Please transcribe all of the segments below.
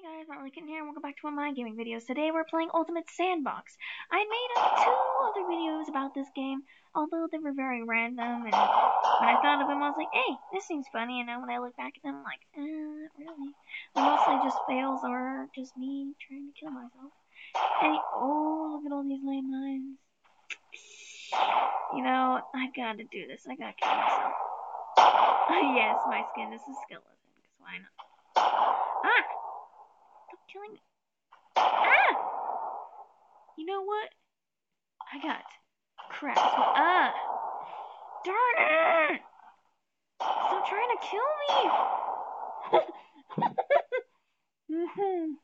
Hey guys, Kitten here, and welcome back to one of my gaming videos. Today we're playing Ultimate Sandbox. I made uh, two other videos about this game, although they were very random, and when I thought of them, I was like, hey, this seems funny, and now when I look back at them, I'm like, eh, really. They're mostly just fails or just me trying to kill myself. Hey, oh, look at all these landmines. You know, I've got to do this. I gotta kill myself. yes, my skin is a skeleton, because why not? Ah! Killing. Ah! You know what? I got crap. Ah! Darn it! Stop trying to kill me!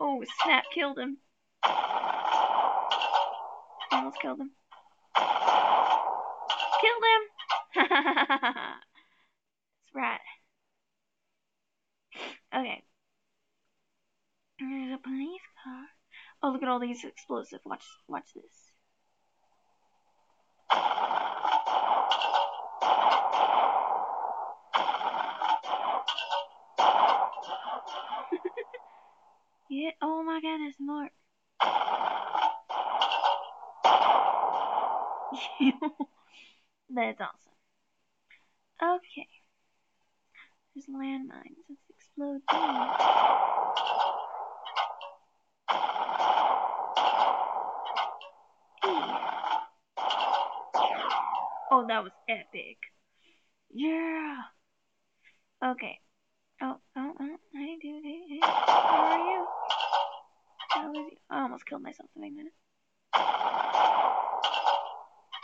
oh, snap, killed him. Almost killed him. Killed him! That's right. Okay. There's a police car. Oh, look at all these explosives. Watch, watch this. yeah. Oh my God, there's more. That's awesome. Okay. There's landmines. Oh, that was epic. Yeah. Okay. Oh, oh, oh. Hey, dude. Hey, hey. How are you? How is you? I almost killed myself doing that.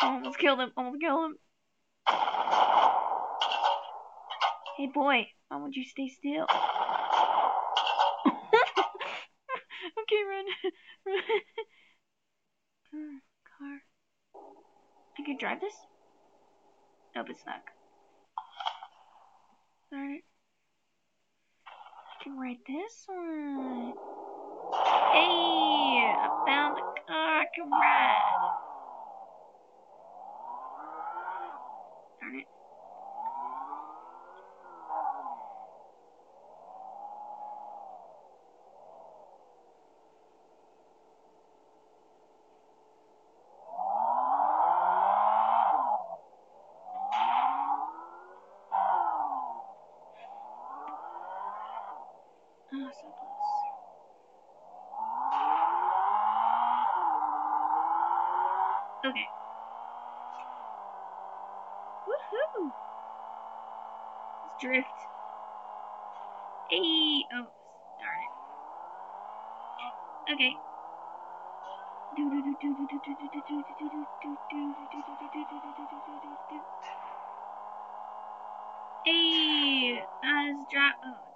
Almost killed him. Almost killed him. Hey, boy. Why would you stay still? okay, run. run. Car. I can drive this? Nope, it's stuck. Darn it. I can ride this one. Hey! I found the car I can ride. Darn it. Close. Okay. Woohoo! Let's drift. Hey! Oh, darn it. Okay. Hey! Was driving. Oh,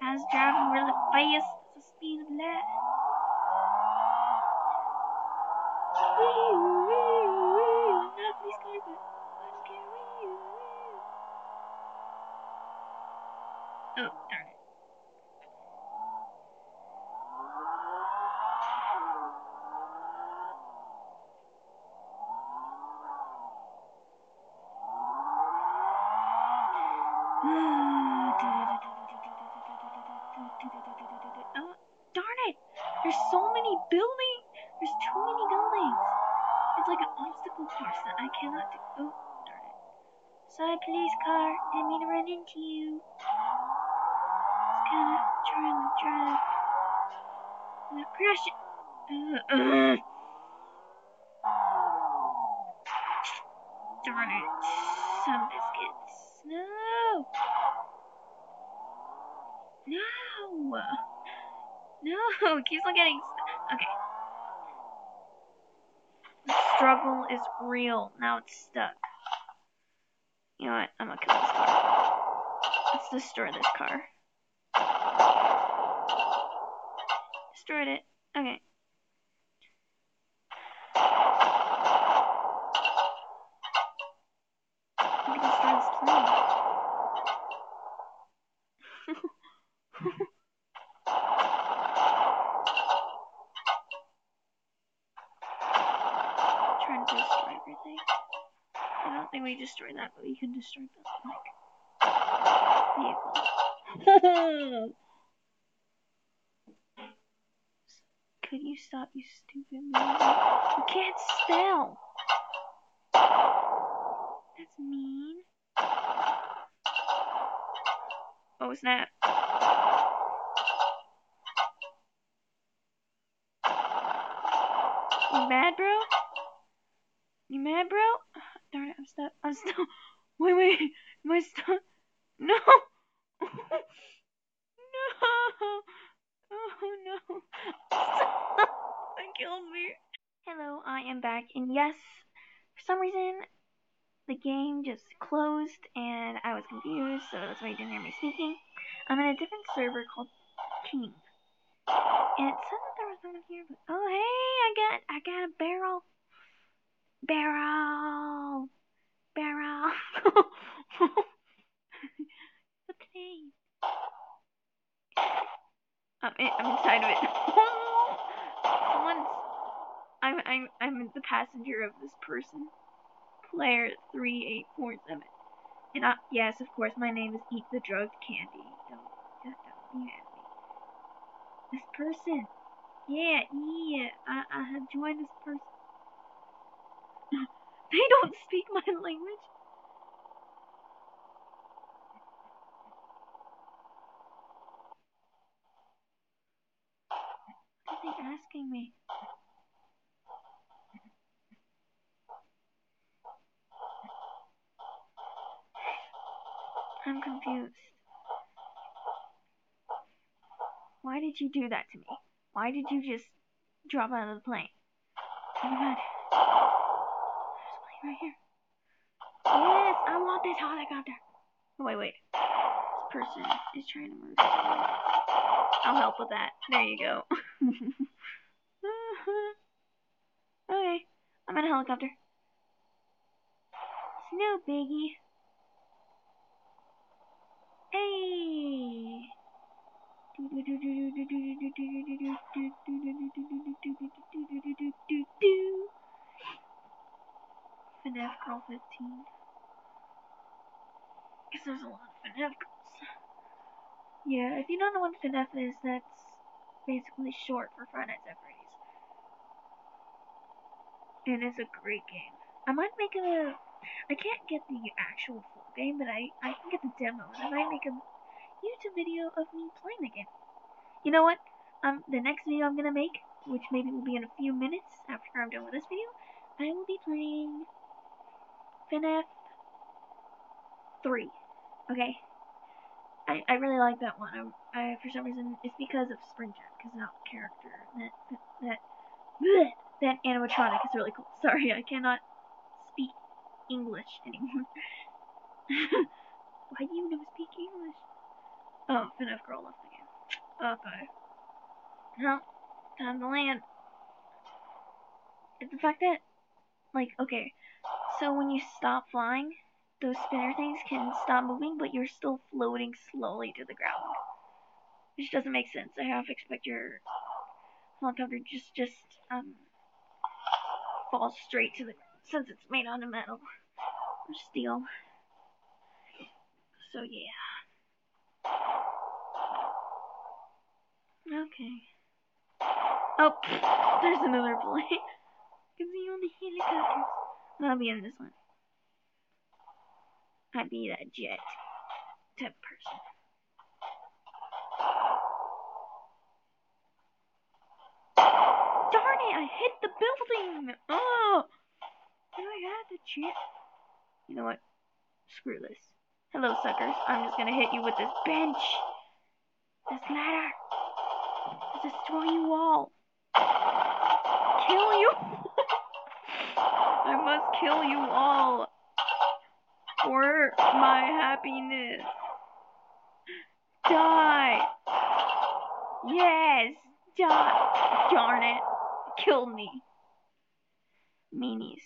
darn it. I was driving really fast. That's the speed of light. Not a police car, but I don't care. Oh, darn it. Oh, darn it! There's so many buildings. There's too many buildings. It's like an obstacle course that I cannot do. Oh, darn it. Sorry, police car. Didn't mean to run into you. Just kind of trying to drive. I'm gonna crash it. Uh, uh. Darn it. Some biscuits. No! No! No! It keeps on getting. Okay. The struggle is real. Now it's stuck. You know what? I'm gonna kill this car. Let's destroy this car. Destroyed it. Okay. We can destroy this plane. Trying to destroy everything. I don't think we destroyed that, but we can destroy the like. vehicle. Could you stop, you stupid man? You can't spell. That's mean. Oh snap. You mad, bro? You mad, bro? Darn it, I'm stuck. I'm stuck. Wait, wait. Am I stuck? No! no! Oh no. that killed me. Hello, I am back. And yes, for some reason, the game just closed and I was confused, so that's why you didn't hear me speaking. I'm in a different server called King. And it said that there was someone here, but oh hey, I got I got a barrel. Barrel. Barrel. okay. I'm, in, I'm inside of it. Someone's. I'm I'm I'm the passenger of this person. Player three eight four seven. And I, yes, of course, my name is Eat the Drugged Candy. Don't don't don't be at me. This person. Yeah, yeah. I I have joined this person. They don't speak my language. What are they asking me? I'm confused. Why did you do that to me? Why did you just drop out of the plane? Oh my god. There's a plane right here. Yes, I want this helicopter. Oh, wait, wait. This person is trying to murder. I'll help with that. There you go. okay, I'm in a helicopter. It's no biggie. Hey! FNAF Girl 15. Because there's a lot of FNAF girls. Yeah, if you don't know what FNAF is, that's basically short for Five Nights at Freddy's. And it's a great game. I might make a. I can't get the actual full game, but I, I can get the demo, and I might make a YouTube video of me playing the game. You know what? Um, the next video I'm gonna make, which maybe will be in a few minutes after I'm done with this video, I will be playing FNAF 3. Okay? I, I really like that one. I, I for some reason it's because of Springtrap, because that character that that that, bleh, that animatronic is really cool. Sorry, I cannot speak English anymore. Why do you never speak English? Oh, FNAF girl left game. Okay. Well, time to land. It's the fact that, like, okay, so when you stop flying, those spinner things can stop moving, but you're still floating slowly to the ground. Which doesn't make sense. I half expect your helicopter just, just, um, fall straight to the since it's made out of metal or steel. So, yeah. Okay. Oh, there's another plane. Can see all the helicopters. I'll be in this one. I'd be that jet type person. Darn it, I hit the building! Oh! Do I have the chance? You know what? Screw this. Hello, suckers. I'm just gonna hit you with this bench. This ladder. Destroy you all. Kill you. I must kill you all. For my happiness. Die. Yes. Die. Darn it. Kill me. Meanies.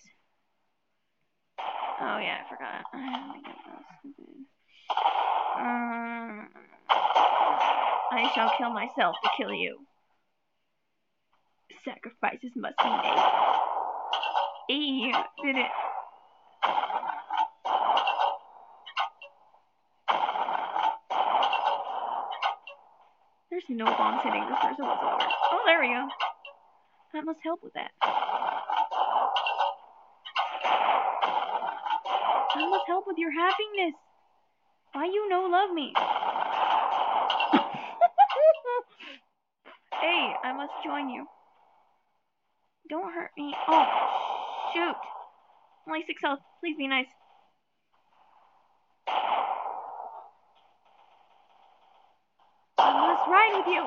Oh yeah, I forgot. Um, I shall kill myself to kill you. Sacrifices must be made. Hey, did it. There's no bombs hitting this person whatsoever. Oh, there we go. That must help with that. That must help with your happiness. Why you no love me? hey, I must join you. Don't hurt me. Oh, shoot. Only six health. Please be nice. Must ride with you.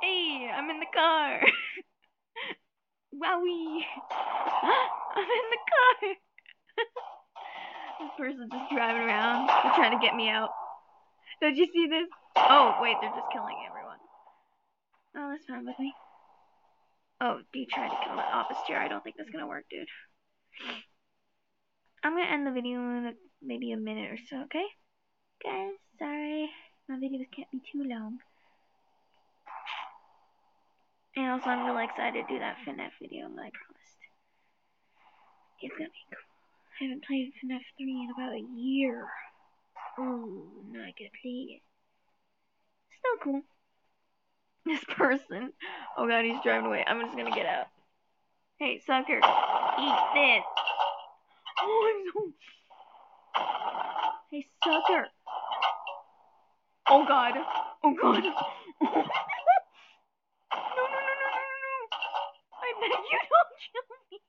Hey, I'm in the car. Wowie. I'm in the car. this person's just driving around. They're trying to get me out. Don't you see this? Oh, wait, they're just killing everyone. Oh, that's fine with me. Oh, D tried to kill that office chair. I don't think that's gonna work, dude. I'm gonna end the video in maybe a minute or so, okay? Guys, sorry. My videos can't be too long. And also, I'm really excited to do that FNAF video that I promised. It's gonna be cool. I haven't played FNAF 3 in about a year. Oh, now I gotta play it. Still cool. This person. Oh god, he's driving away. I'm just gonna get out. Hey, sucker. Eat this. Oh, I'm so... Hey, sucker. Oh god. Oh god. no, no, no, no, no, no, no. I beg you don't kill me.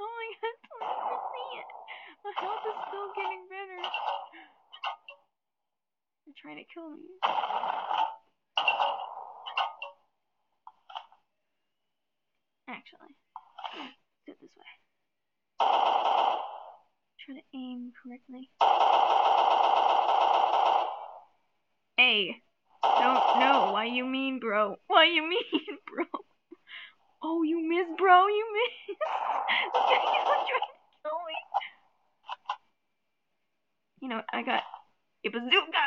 Oh my god, please see it. My health is still getting better. They're trying to kill me. Actually, do it this way. Try to aim correctly. Don't know why you mean, bro. Why you mean, bro? Oh, you miss, bro. You miss. You know, I got a bazooka.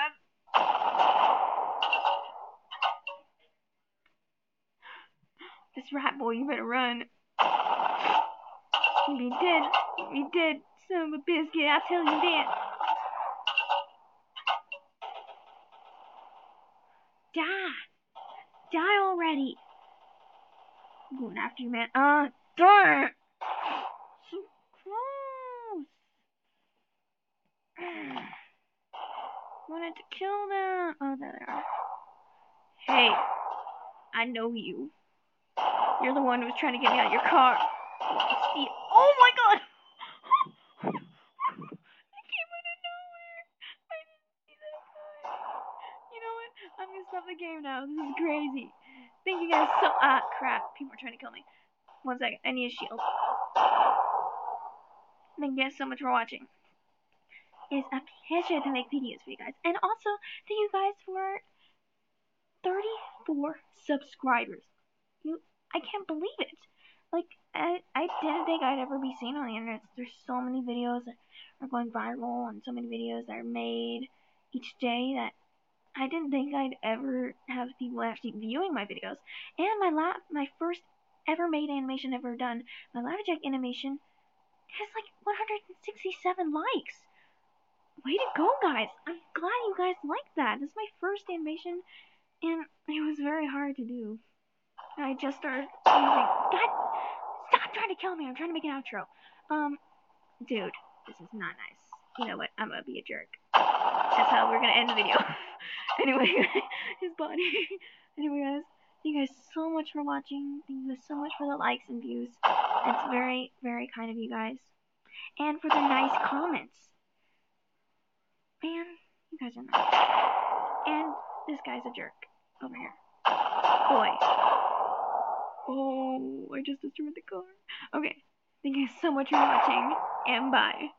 This rat boy, you better run. You be dead. You be dead, son of a biscuit. I tell you that. Already. I'm going after you, man. Uh, darn. So close. Wanted to kill them. Oh, there they are. Hey, I know you. You're the one who was trying to get me out of your car. Oh my god! I came out of nowhere. I didn't see that guy. You know what? I'm gonna stop the game now. This is crazy. So. Ah, crap. People are trying to kill me. One second. I need a shield. Thank you guys so much for watching. It is a pleasure to make videos for you guys. And also, thank you guys for 34 subscribers. You I can't believe it. Like, I, I didn't think I'd ever be seen on the internet. There's so many videos that are going viral and so many videos that are made each day that I didn't think I'd ever have people actually viewing my videos. And my la my first ever made animation ever done, my Lava Jack animation, has like 167 likes. Way to go, guys! I'm glad you guys liked that. This is my first animation, and it was very hard to do. I just started using. God, stop trying to kill me! I'm trying to make an outro. Um, dude, this is not nice. You know what? I'm gonna be a jerk. That's how we're gonna end the video. anyway, his body. anyway, guys, thank you guys so much for watching. Thank you guys so much for the likes and views. It's very, very kind of you guys, and for the nice comments. Man, you guys are nice. And this guy's a jerk over here. Boy. Oh, I just destroyed the car. Okay. Thank you guys so much for watching, and bye.